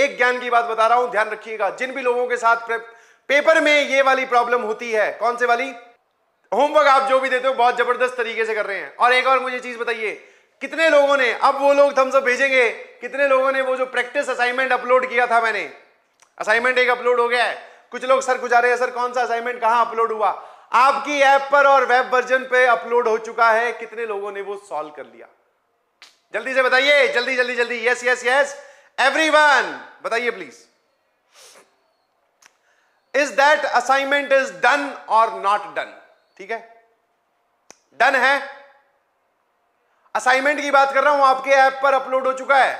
एक ज्ञान की बात बता रहा हूँ, ध्यान रखिएगा। जिन भी लोगों के साथ पेपर में ये वाली प्रॉब्लम होती है, कौन से वाली? होमवर्क आप जो भी देते हो, बहुत ज़बरदस्त तरीके से कर रहे हैं। और एक और मुझे चीज़ बताइए, कितने लोगों ने, अब वो लोग थम्स अप भेजेंगे, कितने लोगों ने वो जो प्रैक्टिस असाइनमेंट अपलोड किया था मैंने? असाइनमेंट एक अपलोड हो गया है। कुछ लोग सर गुजारे हैं, सर, कौन सा असाइनमेंट कहाँ अपलोड हुआ? आपकी ऐप पर और वेब वर्जन पे अपलोड हो चुका है, कितने लोगों ने वो सॉल्व कर लिया? जल्दी से बताइए, जल्दी जल्दी जल्दी यस यस यस एवरीवन बताइए please is that assignment is done और नॉट डन ठीक है? डन है? असाइनमेंट की बात कर रहा हूँ, आपके ऐप पर अपलोड हो चुका है।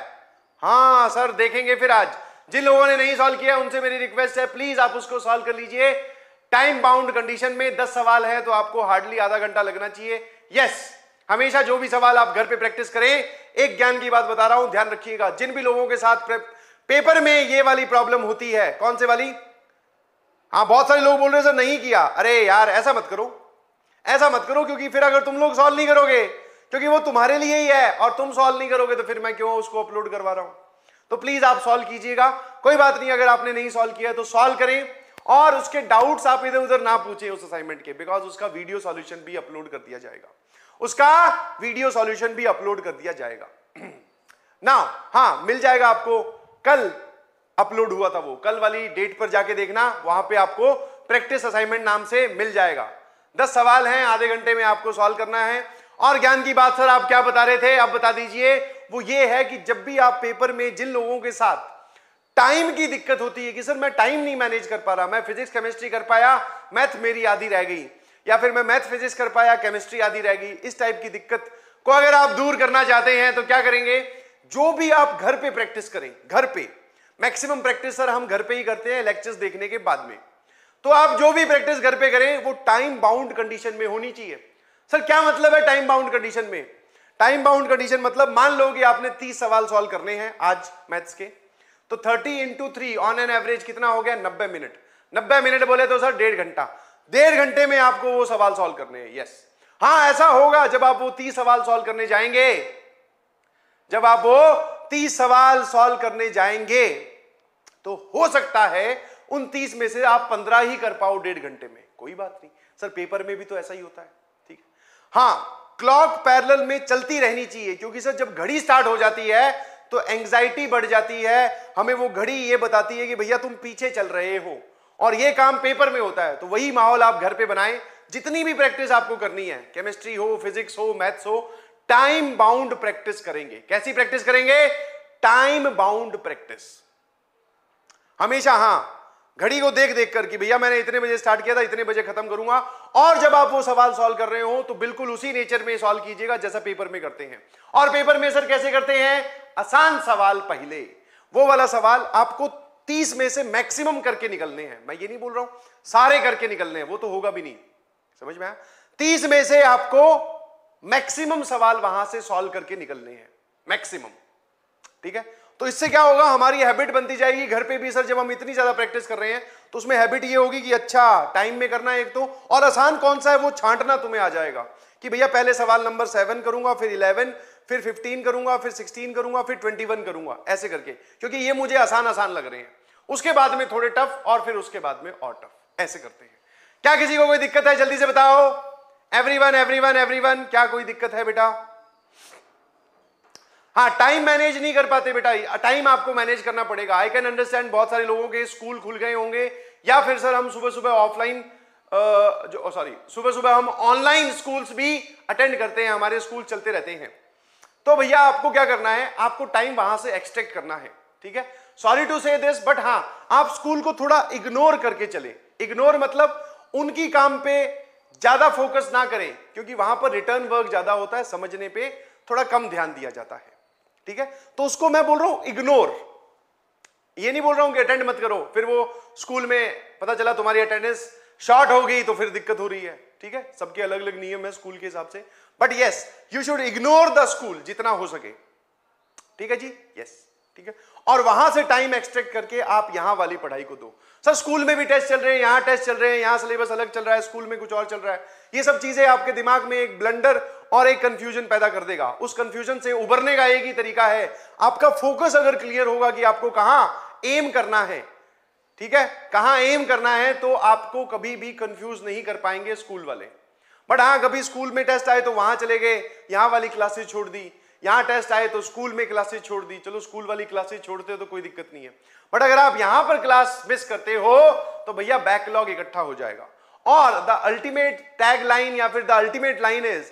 हाँ सर देखेंगे फिर आज। जिन लोगों ने नहीं सॉल्व किया, उनसे मेरी रिक्वेस्ट है प्लीज़ आप उसको सॉल्व कर लीजिए। टाइम बाउंड कंडीशन में दस सवाल है तो आपको हार्डली आधा घंटा लगना चाहिए। यस हमेशा जो भी सवाल आप घर पे प्रैक्टिस करें, एक ज्ञान की बात बता रहा हूँ, ध्यान रखिएगा। जिन भी लोगों के साथ पेपर में ये वाली प्रॉब्लम होती है, कौन से वाली? हाँ बहुत सारे लोग बोल रहे सर, नहीं किया। अरे यार, ऐसा मत करो। ऐसा मत करो, क्योंकि फिर अगर तुम लोग सॉल्व नहीं करोगे, क्योंकि वो तुम्हारे लिए ही है, और तुम सॉल्व नहीं करोगे तो फिर मैं क्यों उसको अपलोड करवा रहा हूँ? तो प्लीज़ आप सॉल्व कीजिएगा। कोई बात नहीं, अगर आपने नहीं सॉल्व किया तो सॉल्व करें, और उसके डाउट्स आप इधर उधर ना पूछें उस असाइनमेंट के बिकॉज़ उसका वीडियो सॉल्यूशन भी अपलोड कर दिया जाएगा। उसका वीडियो सॉल्यूशन भी अपलोड कर दिया जाएगा। ना हाँ मिल जाएगा आपको। कल अपलोड हुआ था वो। कल वाली डेट पर जाके देखना, वहाँ पे आपको प्रैक्टिस असाइनमेंट नाम से मिल जाएगा। दस सवाल हैं, आधे घंटे में आपको सॉल्व करना है। और ज्ञान की बात, सर, आप क्या बता रहे थे? आप बता दीजिए। वो ये है कि जब भी आप पेपर में जिन लोगों के साथ टाइम की दिक्कत होती है कि, सर, मैं टाइम नहीं मैनेज कर पा रहा, मैं फिजिक्स, केमिस्ट्री कर पाया, मैथ मेरी आधी रह गई। या फिर मैं मैथ, फिजिक्स कर पाया, केमिस्ट्री आदि रह गई, इस टाइप की दिक्कत को अगर आप दूर करना चाहते हैं तो क्या करेंगे? जो भी आप घर पे प्रैक्टिस करें, घर पे मैक्सिमम प्रैक्टिस सर हम घर पे ही करते हैं लेक्चर्स देखने के बाद में। तो आप जो भी प्रैक्टिस घर पे करें, वो टाइम बाउंड कंडीशन में होनी चाहिए। सर क्या मतलब है टाइम बाउंड कंडीशन में? टाइम बाउंड कंडीशन मतलब मान लो कि आपने 30 सवाल सॉल्व करने हैं आज मैथ्स के तो 30 into three on an average कितना हो गया? 90 मिनट 90 मिनट बोले तो सर डेढ़ घंटा। डेढ़ घंटे में आपको वो सवाल सॉल्व करने हैं यस हाँ ऐसा होगा जब आप वो तीस सवाल सॉल्व करने जाएँगे। जब आप वो तीस सवाल सॉल्व करने जाएँगे तो हो सकता है उन तीस में से आप पंद्रह ही कर पाओ डेढ़ घंटे में। कोई बात नहीं। सर, पेपर में भी तो ऐसा ही होता है, ठीक है? हाँ क्लॉक पैरेलल में चलती रहनी चाहिए, क्योंकि सर, जब घड़ी स्टार्ट हो जाती है तो एंग्जाइटी बढ़ जाती है। हमें वो घड़ी ये बताती है कि भैया तुम पीछे चल रहे हो। और ये काम पेपर में होता है। तो वही माहौल आप घर पे बनाएँ। जितनी भी प्रैक्टिस आपको करनी है केमिस्ट्री हो फिजिक्स हो मैथ्स हो टाइम बाउंड प्रैक्टिस करेंगे। कैसी प्रैक्टिस करेंगे? टाइम बाउंड प्रैक्टिस हमेशा हाँ घड़ी को देख देख कर कि भैया मैंने इतने बजे स्टार्ट किया था, इतने बजे खत्म करूँगा। और जब आप वो सवाल सॉल्व कर रहे हो तो बिल्कुल उसी नेचर में सॉल्व कीजिएगा जैसा पेपर में करते हैं। और पेपर में सर कैसे करते हैं? आसान सवाल पहले। वो वाला सवाल आपको तीस में से मैक्सिमम करके निकलने हैं। मैं ये नहीं बोल रहा हूँ, सारे करके निकलने हैं, वो तो होगा भी नहीं। समझ में आया? तीस में से आपको मैक्सिमम सवाल वहाँ से सॉल्व करके निकलने हैं, मैक्सिमम। ठीक है? तो इससे क्या होगा, हमारी हैबिट बनती जाएगी, घर पे भी सर जब हम इतनी ज़्यादा प्रैक्टिस कर रहे हैं तो उसमें हैबिट ये होगी कि अच्छा टाइम में करना है एक तो और आसान कौन सा है, वो छांटना तुम्हें आ जाएगा कि भैया पहले सवाल नंबर सेवन करूँगा, फिर इलेवन फिर फिफ्टीन करूँगा, फिर सिक्सटीन करूँगा, फिर ट्वेंटी वन करूँगा, ऐसे करके, क्योंकि ये मुझे आसान आसान लग रहे हैं। उसके बाद में थोड़े टफ और फिर उसके बाद में और टफ ऐसे करते हैं। क्या किसी को कोई दिक्कत है? जल्दी से बताओ। एवरीवन एवरीवन एवरीवन क्या कोई दिक्कत है बेटा? हाँ टाइम मैनेज नहीं कर पाते बेटा। टाइम आपको मैनेज करना पड़ेगा। आई कैन अंडरस्टैंड बहुत सारे लोगों के स्कूल खुल गए होंगे, या फिर सर हम सुबह सुबह ऑफलाइन जो सॉरी सुबह सुबह हम ऑनलाइन स्कूल्स भी अटेंड करते हैं, हमारे स्कूल चलते रहते हैं। तो भैया आपको क्या करना है? आपको टाइम वहाँ से एक्सट्रैक्ट करना है, ठीक है? Sorry to say this but हाँ आप स्कूल को थोड़ा इग्नोर करके चले। इग्नोर मतलब उनकी काम पे ज़्यादा फोकस ना करें, क्योंकि वहाँ पर रिटर्न वर्क ज़्यादा होता है, समझने पे थोड़ा कम ध्यान दिया जाता है, ठीक है? तो उसको मैं बोल रहा हूँ इग्नोर ये नहीं बोल रहा हूँ कि अटेंड मत करो, फिर वो स्कूल में पता चला तुम्हारी अटेंडेंस शॉर्ट हो गई तो फिर दिक्कत हो रही है। ठीक है? सबके अलग अलग नियम है स्कूल के हिसाब से। But yes you should ignore the school जितना हो सके। ठीक है जी? यस ठीक है? और वहाँ से टाइम एक्सट्रैक्ट करके आप यहाँ वाली पढ़ाई को दो। सर, स्कूल में भी टेस्ट चल रहे हैं, यहाँ टेस्ट चल रहे हैं, यहाँ सिलेबस अलग चल रहा है, स्कूल में कुछ और चल रहा है। ये सब चीज़ें आपके दिमाग में एक ब्लंडर और एक कंफ्यूजन पैदा कर देगा। उस कंफ्यूजन से उबरने का एक ही तरीका है। आपका फोकस अगर क्लियर होगा कि आपको कहाँ एम करना है ठीक है? कहाँ एम करना है तो आपको कभी भी कंफ्यूज नहीं कर पाएँगे स्कूल वाले। बट हाँ कभी स्कूल में टेस्ट आए तो वहाँ चले गए, यहाँ वाली क्लासेस छोड़ दी, यहाँ टेस्ट आए तो स्कूल में क्लासेस छोड़ दी। चलो स्कूल वाली क्लासेस छोड़ते हो तो कोई दिक्कत नहीं है। बट अगर आप यहाँ पर क्लास मिस करते हो तो भैया बैकलॉग इकट्ठा हो जाएगा। और द अल्टीमेट टैग लाइन या फिर द अल्टीमेट लाइन इज़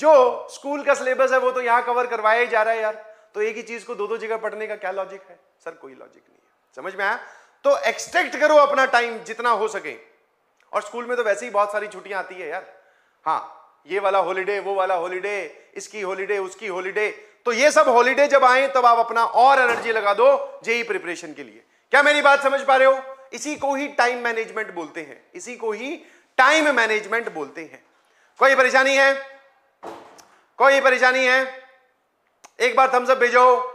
जो स्कूल का सिलेबस है वो तो यहाँ कवर करवाया ही जा रहा है यार। तो एक ही चीज़ को दो दो जगह पढ़ने का क्या लॉजिक है? सर, कोई लॉजिक नहीं है। समझ में आया? तो एक्सट्रैक्ट करो अपना टाइम जितना हो सके। और स्कूल में तो वैसे ही बहुत सारी छुट्टियाँ आती है यार। हाँ ये वाला हॉलीडे वो वाला हॉलीडे इसकी हॉलीडे उसकी हॉलीडे तो ये सब हॉलीडे जब आए, तब आप अपना और एनर्जी लगा दो जेई प्रिपरेशन के लिए। क्या मेरी बात समझ पा रहे हो? इसी को ही टाइम मैनेजमेंट बोलते हैं। इसी को ही टाइम मैनेजमेंट बोलते हैं। कोई परेशानी है? कोई परेशानी है? एक बार थम्सअप भेजो।